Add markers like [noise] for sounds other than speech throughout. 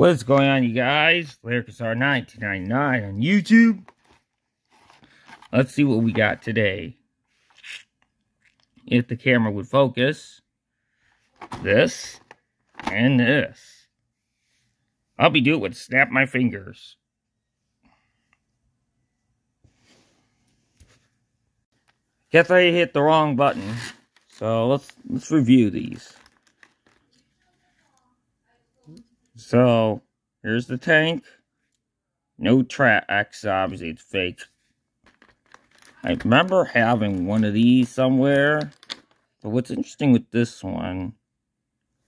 What's going on, you guys? LarryCassar1999 on YouTube. Let's see what we got today. If the camera would focus. This. And this. I'll be doing it with snap my fingers. Guess I hit the wrong button. So let's let's review these. So here's the tank. No tracks, obviously it's fake. I remember having one of these somewhere. But what's interesting with this one,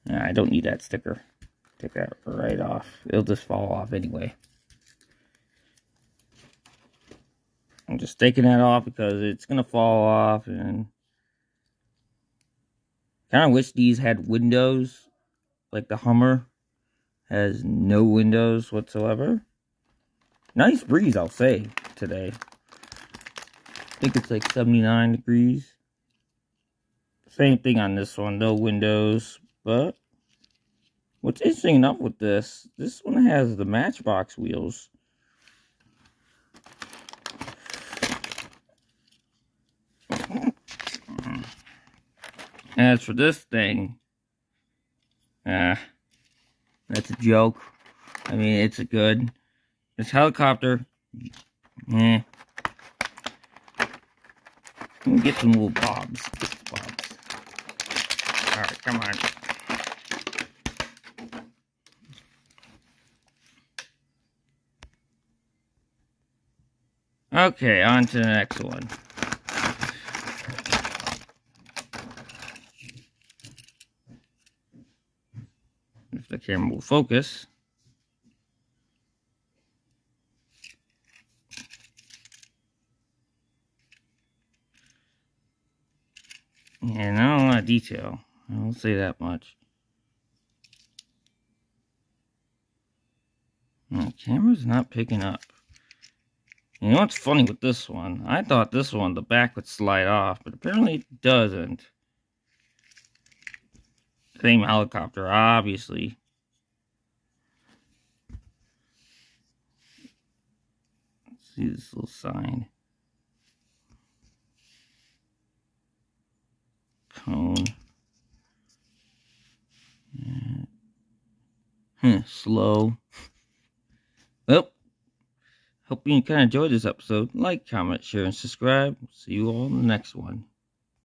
I don't need that sticker. Take that right off. It'll just fall off anyway. I'm just taking that off because it's going to fall off and kind of wish these had windows like the Hummer has no windows whatsoever. Nice breeze, I'll say, today. I think it's like 79 degrees. Same thing on this one, no windows, but what's interesting enough with this, this one has the Matchbox wheels. As for this thing, ah, that's a joke. I mean, it's a good. This helicopter, eh. Get some little bobs. Bobs. Alright, come on. Okay, on to the next one. The camera will focus. Yeah, not a lot of detail. I won't say that much. The camera's not picking up. You know what's funny with this one? I thought this one, the back would slide off, but apparently it doesn't. Same helicopter, obviously. See this little sign. Cone. Hmm, slow. [laughs] Well, hope you kind of enjoyed this episode. Like, comment, share, and subscribe. See you all in the next one.